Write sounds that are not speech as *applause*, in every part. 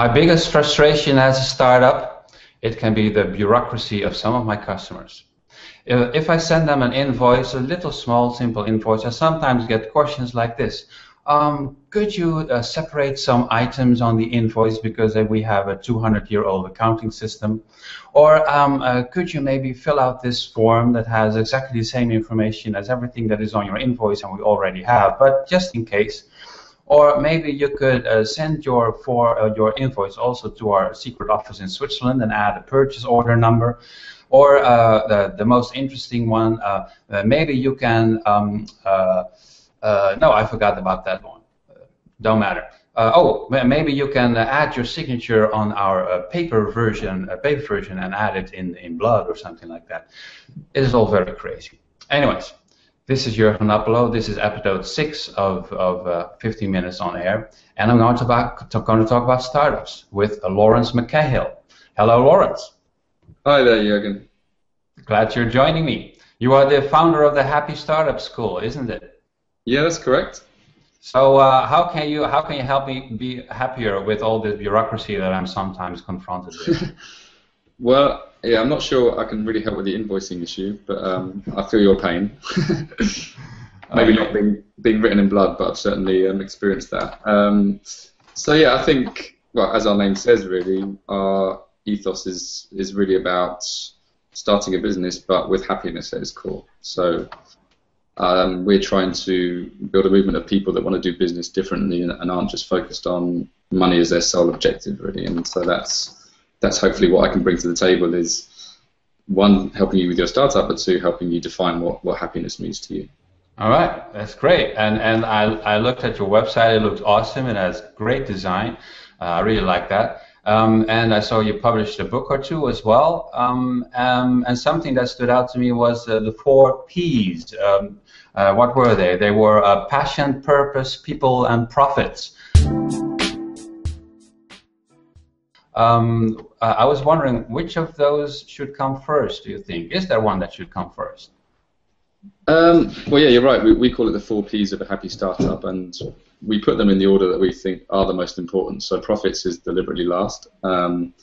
My biggest frustration as a startup, it can be the bureaucracy of some of my customers. If I send them an invoice, a little small, simple invoice, I sometimes get questions like this. Um, could you uh, separate some items on the invoice because we have a 200-year-old accounting system? Or um, uh, could you maybe fill out this form that has exactly the same information as everything that is on your invoice and we already have, but just in case? Or maybe you could uh, send your for uh, your invoice also to our secret office in Switzerland and add a purchase order number. Or uh, the, the most interesting one, maybe you can um, uh, no, I forgot about that one. Uh, don't matter. Uh, oh, maybe you can add your signature on our paper version, paper version, and add it in in blood or something like that. It is all very crazy. Anyways, this is Jurgen Appelo. This is episode six of, of uh, 15 minutes on air, and I'm going to, talk, to, going to talk about startups with uh, Laurence McCahill. Hello, Laurence. Hi there, Jurgen. Glad you're joining me. You are the founder of the Happy Startup School, isn't it? Yeah, that's correct. So uh, how can you how can you help me be happier with all the bureaucracy that I'm sometimes confronted with? *laughs* well, yeah, I'm not sure I can really help with the invoicing issue, but um, I feel your pain. *laughs* Maybe not being being written in blood, but I've certainly um, experienced that. Um, so yeah, I think well, as our name says, really, our ethos is is really about starting a business, but with happiness at its core. So um, we're trying to build a movement of people that want to do business differently and, aren't just focused on money as their sole objective, really. And so that's that's hopefully what I can bring to the table is one helping you with your startup, but two helping you define what, what happiness means to you. All right, that's great. And and I I looked at your website. It looks awesome. It has great design. Uh, I really like that. Um, and I saw you published a book or two as well. Um, um, and something that stood out to me was uh, the four P's. Um, uh, what were they? They were uh, passion, purpose, people, and profits. Um, I was wondering which of those should come first. Do you think? Is there one that should come first? Um, well, yeah, you're right. We, we call it the four P's of a happy startup, and we put them in the order that we think are the most important. So profits is deliberately last, um,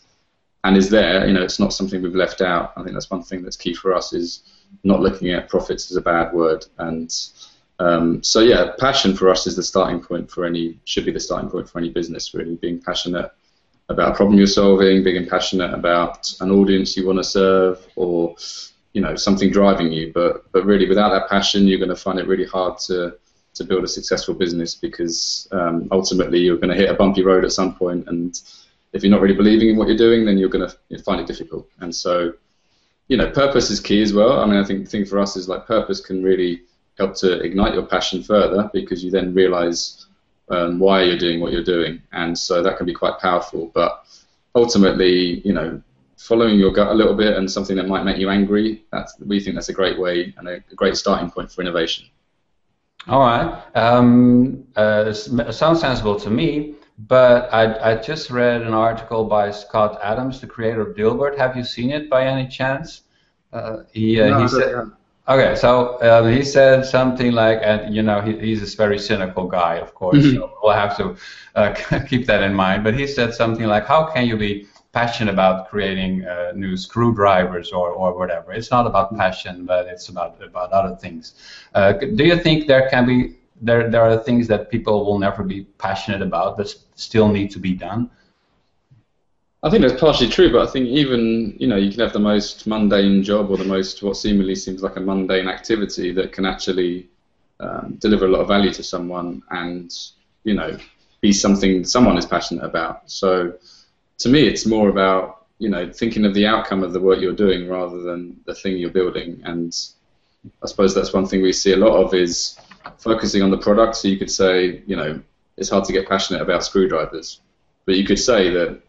and is there. You know, it's not something we've left out. I think that's one thing that's key for us is not looking at profits as a bad word. And um, so, yeah, passion for us is the starting point for any should be the starting point for any business. Really, being passionate about a problem you're solving, being passionate about an audience you want to serve, or you know something driving you. But but really, without that passion, you're going to find it really hard to to build a successful business because um, ultimately you're going to hit a bumpy road at some point, and if you're not really believing in what you're doing, then you're going to find it difficult. And so, you know, purpose is key as well. I mean, I think the thing for us is like purpose can really help to ignite your passion further because you then realize um, why you're doing what you're doing, and so that can be quite powerful. But ultimately, you know, following your gut a little bit and something that might make you angry, that's we think that's a great way and a great starting point for innovation. All right. Um, uh, sounds sensible to me, but I, I just read an article by Scott Adams, the creator of Dilbert. Have you seen it by any chance? Uh, he, uh, no, he said, okay, so um, he said something like, and you know, he, he's a very cynical guy, of course, mm-hmm. so we'll have to uh, *laughs* keep that in mind. But he said something like, how can you be passionate about creating uh, new screwdrivers or, or whatever. It's not about passion, but it's about about other things. Uh, do you think there can be there there are things that people will never be passionate about that still need to be done? I think that's partially true, but I think even you know you can have the most mundane job or the most what seemingly seems like a mundane activity that can actually um, deliver a lot of value to someone and you know be something someone is passionate about. So to me, it's more about you know thinking of the outcome of the work you're doing rather than the thing you're building. And I suppose that's one thing we see a lot of is focusing on the product. So you could say, you know, it's hard to get passionate about screwdrivers, but you could say that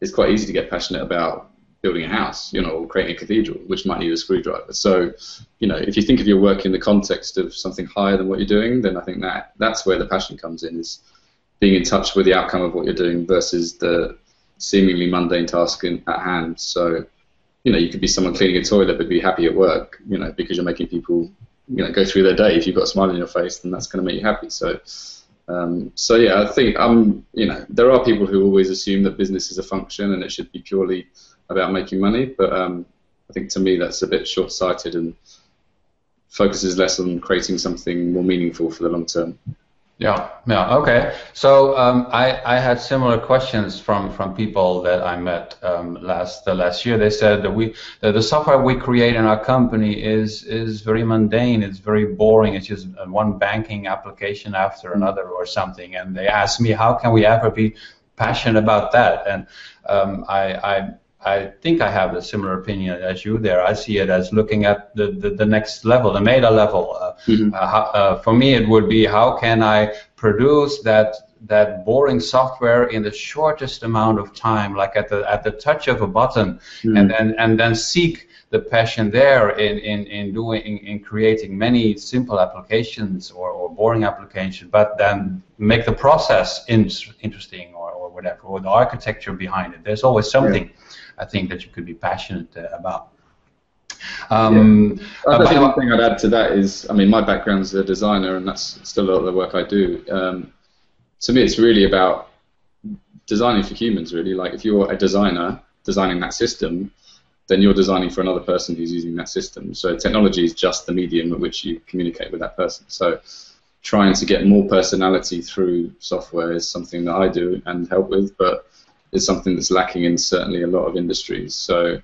it's quite easy to get passionate about building a house, you know, or creating a cathedral, which might need a screwdriver. So, you know, if you think of your work in the context of something higher than what you're doing, then I think that that's where the passion comes in is being in touch with the outcome of what you're doing versus the seemingly mundane task in, at hand. So, you know, you could be someone cleaning a toilet but be happy at work, you know, because you're making people, you know, go through their day. If you've got a smile on your face, then that's going to make you happy. So, Um, so yeah, I think um, you know there are people who always assume that business is a function and it should be purely about making money, but um, I think to me that's a bit short-sighted and focuses less on creating something more meaningful for the long term. Yeah, yeah, okay. So um, I, I had similar questions from, from people that I met um, last the last year. They said that we that the software we create in our company is is very mundane. It's very boring. It's just one banking application after another or something. And they asked me, how can we ever be passionate about that? And um, I, I I think I have a similar opinion as you there. I see it as looking at the, the, the next level, the meta level. Uh, mm-hmm. uh, how, uh, for me, it would be how can I produce that that boring software in the shortest amount of time, like at the at the touch of a button, mm-hmm. and then and then seek the passion there in, in, in doing in, in creating many simple applications or, or boring applications, but then make the process in, interesting or, or whatever, or the architecture behind it. There's always something. Yeah I think that you could be passionate uh, about. Um, yeah. I think one thing I'd add to that is, I mean, my background is a designer, and that's still a lot of the work I do. Um, to me, it's really about designing for humans. Really, like if you're a designer designing that system, then you're designing for another person who's using that system. So technology is just the medium at which you communicate with that person. So trying to get more personality through software is something that I do and help with, but is something that's lacking in certainly a lot of industries. So,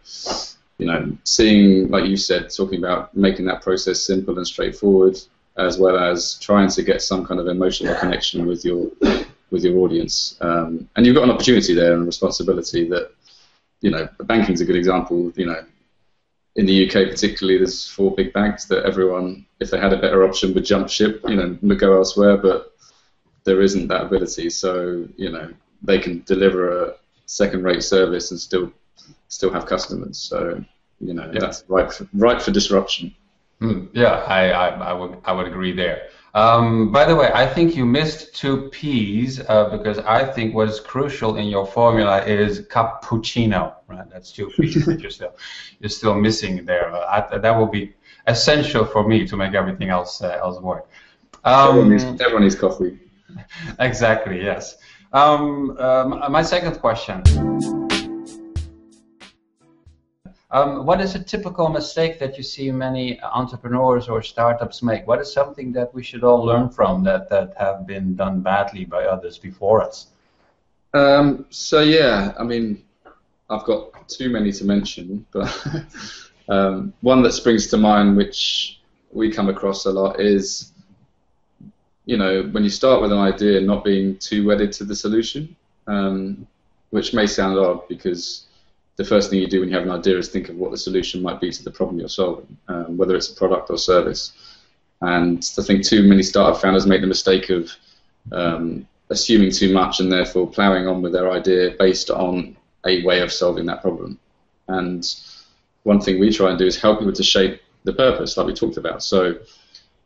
you know, seeing, like you said, talking about making that process simple and straightforward, as well as trying to get some kind of emotional connection with your with your audience. Um, and you've got an opportunity there and a responsibility that, you know, banking's a good example. You know, in the UK particularly, there's four big banks that everyone, if they had a better option, would jump ship, you know, go elsewhere, but there isn't that ability. So, you know, they can deliver a second-rate service and still still have customers. So you know yeah. that's right for, right for disruption. Mm, yeah, I, I, I, would I would agree there. Um, by the way, I think you missed two P's uh, because I think what is crucial in your formula is cappuccino. Right, that's two P's that you're still *laughs* you're still missing there. I, that will be essential for me to make everything else uh, else work. Um, everyone, needs, everyone needs coffee. *laughs* Exactly. Yes. Um, um, my second question. Um, what is a typical mistake that you see many entrepreneurs or startups make? What is something that we should all learn from that, that have been done badly by others before us? Um, so yeah, I mean, I've got too many to mention, but *laughs* um, one that springs to mind, which we come across a lot, is you know, when you start with an idea, not being too wedded to the solution, um, which may sound odd because the first thing you do when you have an idea is think of what the solution might be to the problem you're solving, um, whether it's a product or service. And I think too many startup founders make the mistake of um, assuming too much and therefore ploughing on with their idea based on a way of solving that problem. And one thing we try and do is help people to shape the purpose, like we talked about. So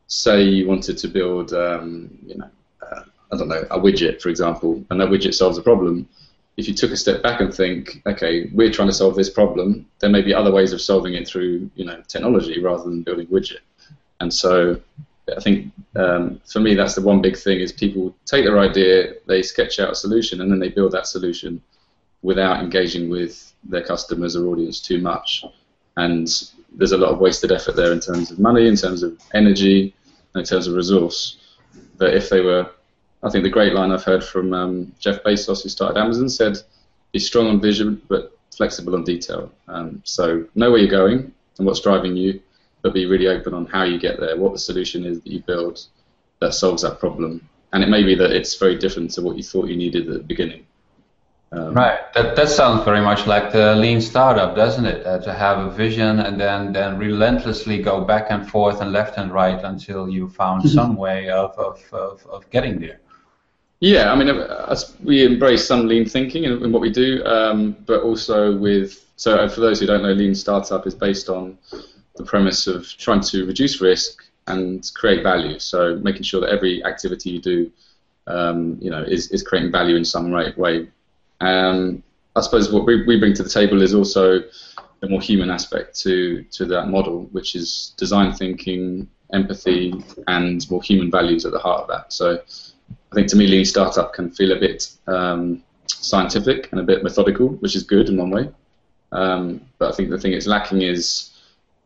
say you wanted to build, um, you know, uh, I don't know, a widget, for example, and that widget solves a problem. If you took a step back and think, okay, we're trying to solve this problem, there may be other ways of solving it through, you know, technology rather than building a widget. And so, I think um, for me, that's the one big thing: is people take their idea, they sketch out a solution, and then they build that solution without engaging with their customers or audience too much. And there's a lot of wasted effort there in terms of money, in terms of energy, in terms of resource. But if they were, I think the great line I've heard from um, Jeff Bezos, who started Amazon, said, "Be strong on vision, but flexible on detail." Um, so know where you're going and what's driving you, but be really open on how you get there, what the solution is that you build that solves that problem. And it may be that it's very different to what you thought you needed at the beginning. Um, right. That that sounds very much like the lean startup, doesn't it? Uh, to have a vision and then then relentlessly go back and forth and left and right until you found mm-hmm. some way of, of, of, of, getting there. Yeah, I mean, we embrace some lean thinking in, in what we do, um, but also with so uh, for those who don't know, lean startup is based on the premise of trying to reduce risk and create value. So making sure that every activity you do, um, you know, is, is creating value in some right way um, I suppose what we, we bring to the table is also the more human aspect to, to that model, which is design thinking, empathy, and more human values at the heart of that. So I think to me, lean startup can feel a bit um, scientific and a bit methodical, which is good in one way. Um, but I think the thing it's lacking is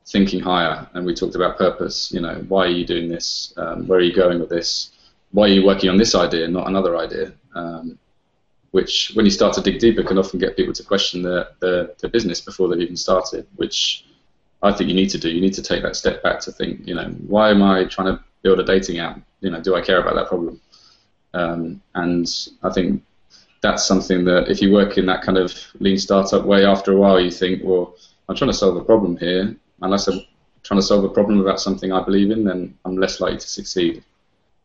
thinking higher. And we talked about purpose. You know, why are you doing this? Um, where are you going with this? Why are you working on this idea, not another idea? Um, which, when you start to dig deeper, can often get people to question their, their, their business before they've even started. Which I think you need to do. You need to take that step back to think, you know, why am I trying to build a dating app? You know, do I care about that problem? Um, and I think that's something that if you work in that kind of lean startup way, after a while you think, well, I'm trying to solve a problem here. Unless I'm trying to solve a problem about something I believe in, then I'm less likely to succeed.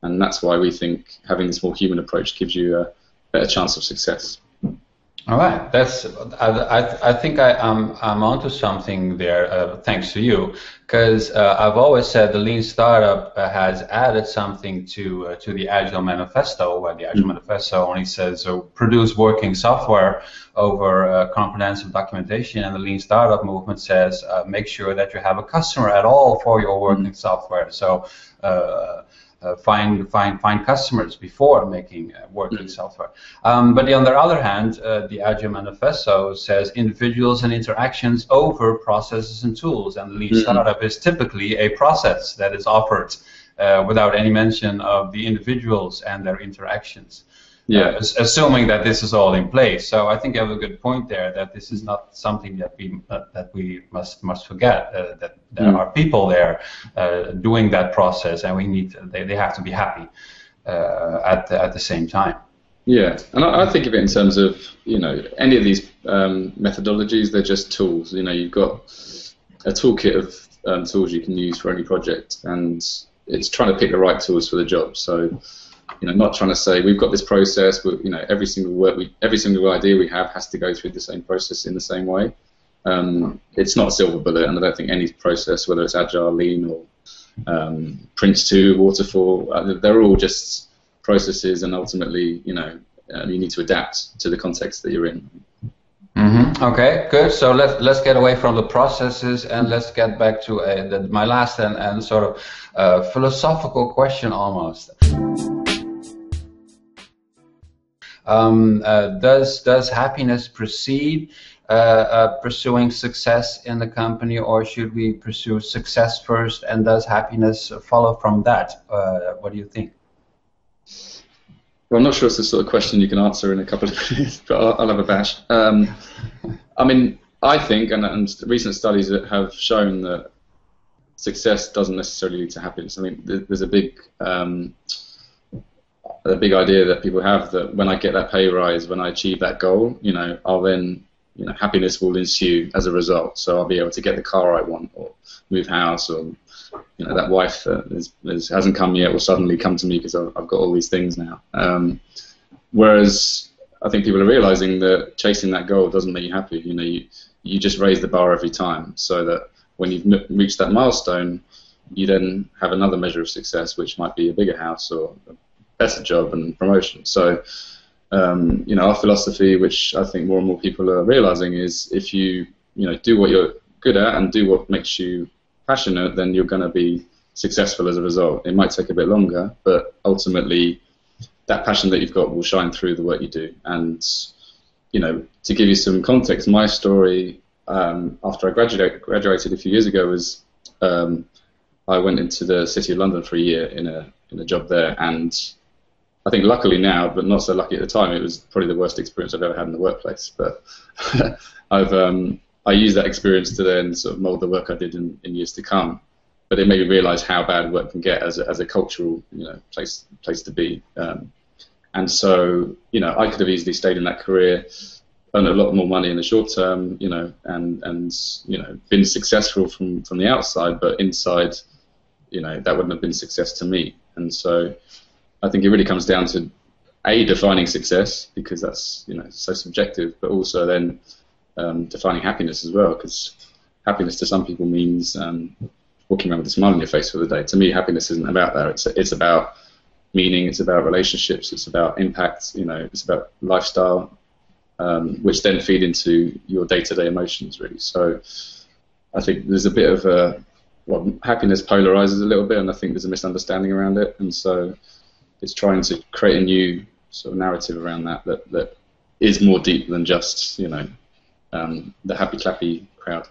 And that's why we think having this more human approach gives you a better chance of success. All right, that's. I, I, I think I, am I'm, I'm onto something there. Uh, thanks to you, because uh, I've always said the Lean Startup uh, has added something to uh, to the Agile Manifesto, where the Agile mm-hmm. Manifesto only says uh, produce working software over uh, comprehensive documentation, and the Lean Startup movement says make sure that you have a customer at all for your working mm-hmm. software. So uh, find find find customers before making uh, working mm-hmm. software. Um, but on the other hand, uh, the Agile Manifesto says individuals and interactions over processes and tools, and the lean mm-hmm. startup is typically a process that is offered uh, without any mention of the individuals and their interactions yeah. Assuming that this is all in place. So I think you have a good point there that this is not something that we uh, that we must must forget uh, that there mm. are people there uh, doing that process, and we need they, they have to be happy uh, at the, at the same time. Yeah, and I, I, think of it in terms of you know any of these um, methodologies. They're just tools. You know, you've got a toolkit of um, tools you can use for any project, and it's trying to pick the right tools for the job. So you know, not trying to say we've got this process, but you know, every single work, we, every single idea we have has to go through the same process in the same way. Um, it's not a silver bullet, and I don't think any process, whether it's agile, lean, or um, Prince2, waterfall, uh, they're all just processes, and ultimately, you know, um, you need to adapt to the context that you're in. Mm-hmm. Okay, good. So let's let's get away from the processes and let's get back to a, the, my last and, and sort of uh, philosophical question almost. Um, uh, does does happiness precede uh, uh, pursuing success in the company, or should we pursue success first, and does happiness follow from that? Uh, what do you think? Well, I'm not sure it's the sort of question you can answer in a couple of minutes, *laughs* but I'll, I'll have a bash. Um, I mean, I think, and, and recent studies have shown that success doesn't necessarily lead to happiness. I mean, there's a big um, the big idea that people have that when I get that pay rise, when I achieve that goal, you know, I'll then, you know, happiness will ensue as a result. So I'll be able to get the car I want, or move house, or you know, that wife that is, is, hasn't come yet will suddenly come to me because I've, I've got all these things now. Um, whereas I think people are realizing that chasing that goal doesn't make you happy. You know, you you just raise the bar every time, so that when you've reached that milestone, you then have another measure of success, which might be a bigger house or better job and promotion. So, um, you know, our philosophy, which I think more and more people are realizing, is if you you know do what you're good at and do what makes you passionate, then you're going to be successful as a result. It might take a bit longer, but ultimately, that passion that you've got will shine through the work you do. And you know, to give you some context, my story um, after I graduated, graduated a few years ago was um, I went into the city of London for a year in a in a job there, and I think luckily now, but not so lucky at the time, it was probably the worst experience I've ever had in the workplace. But *laughs* I've um, I used that experience to then sort of mold the work I did in, in years to come. But it made me realise how bad work can get as a, as a cultural you know place place to be. Um, and so you know I could have easily stayed in that career, earned a lot more money in the short term, you know, and and you know been successful from from the outside, but inside, you know, that wouldn't have been success to me. And so I think it really comes down to a defining success because that's you know so subjective, but also then um, defining happiness as well because happiness to some people means um, walking around with a smile on your face for the day. To me, happiness isn't about that. It's it's about meaning. It's about relationships. It's about impact. You know, it's about lifestyle, um, which then feed into your day-to-day emotions really. So I think there's a bit of a well, happiness polarizes a little bit, and I think there's a misunderstanding around it, and so it's trying to create a new sort of narrative around that that, that is more deep than just you know um, the happy clappy crowd.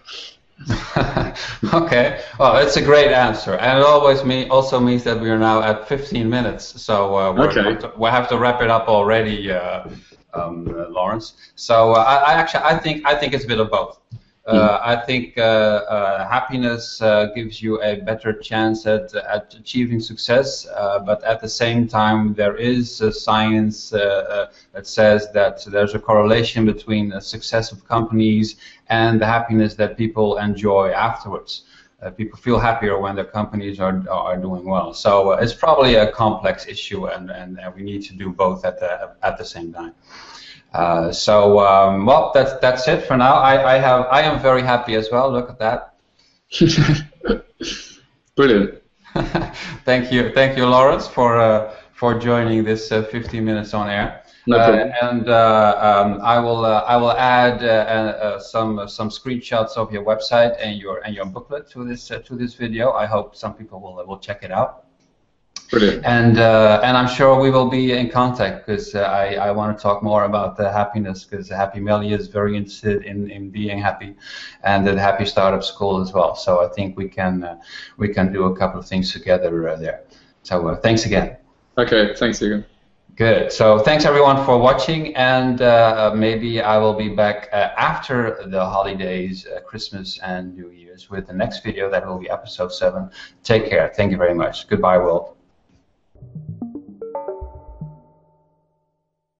*laughs* okay, well, it's a great answer, and it always me also means that we are now at 15 minutes, so uh, we okay. have, to, we have to wrap it up already, uh, um, uh, Laurence. So uh, I, I, actually I think I think it's a bit of both. Uh, I think uh, uh, happiness gives you a better chance at, at achieving success, but at the same time, there is science that says that there's a correlation between the success of companies and the happiness that people enjoy afterwards. Uh, people feel happier when their companies are, are doing well. So uh, it's probably a complex issue, and, and, and, we need to do both at the at the same time. Uh, so um, well, that's that's it for now. I, I have I am very happy as well. Look at that. *laughs* Brilliant. *laughs* thank you, thank you, Laurence, for uh, for joining this uh, 15 minutes on air. No problem. Uh, and uh, um, I will I will add some some screenshots of your website and your and your booklet to this to this video. I hope some people will will check it out. Brilliant. And uh, and I'm sure we will be in contact because uh, I, I want to talk more about the happiness because Happy Melly is very interested in, in being happy, and the Happy Startup School as well. So I think we can uh, we can do a couple of things together uh, there. So uh, thanks again. Okay, thanks again. Good. So thanks everyone for watching, and uh, maybe I will be back after the holidays, Christmas and New Year's, with the next video. That will be episode seven. Take care. Thank you very much. Goodbye, world.